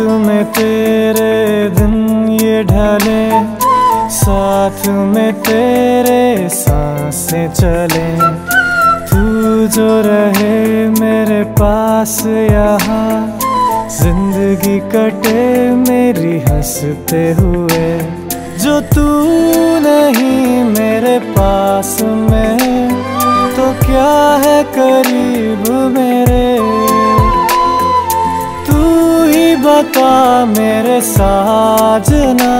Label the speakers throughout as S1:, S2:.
S1: में तेरे दिन ये ढले, साथ में तेरे साँसें चले। तू जो रहे मेरे पास यहाँ, ज़िंदगी कटे मेरी हँसते हुए। जो तू नहीं मेरे पास में तो क्या है करीब मेरे? बता मेरे साजना।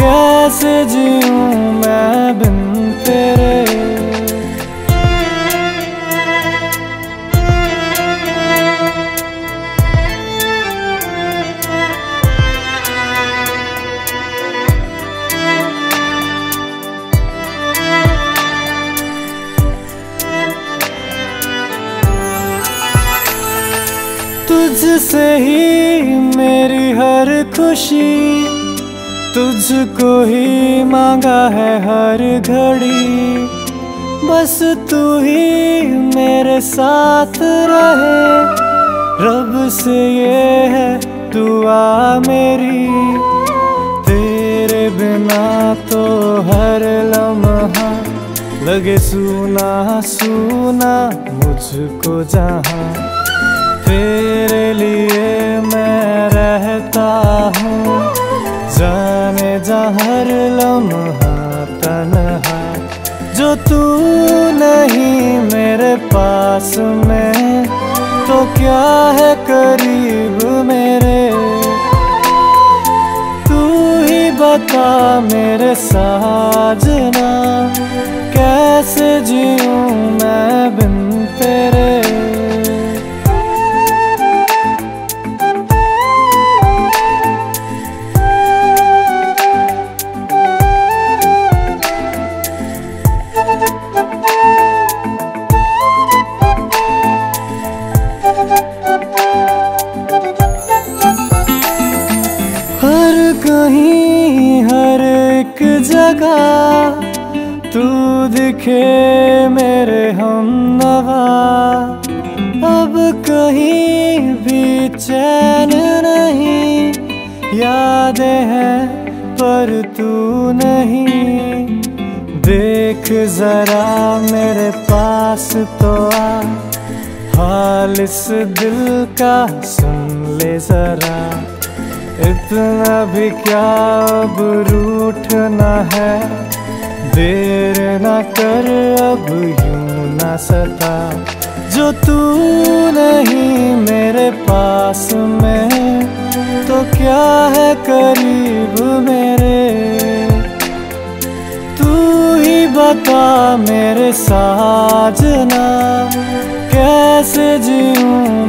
S1: कैसे जीऊँ मैं बिन तेरे? तुझसे ही मेरी हर खुशी, तुझको ही मांगा है हर घड़ी। बस तू ही मेरे साथ रहे, रब से ये है दुआ मेरी। तेरे बिना तो हर लम्हा लगे, सुना सुना मुझको जहाँ। तेरे लिए मैं रहता हूँ। जाने जहर लम्हा तनहा। जो तू नहीं मेरे पास में तो क्या है करीब मेरे? तू ही बता मेरे साजना। कैसे जीऊं मैं कहीं हर एक जगह। तू दिखे मेरे हम नवा। अब कहीं भी चैन नहीं। यादें हैं, पर तू नहीं। देख जरा मेरे पास तो आ। हाल इस दिल का सुन ले जरा। इतना भी क्या अब रूठना है? देर ना कर अब यूँ ना सता। जो तू नहीं मेरे पास में तो क्या है करीब मेरे? तू ही बता मेरे साजना, कैसे जीऊं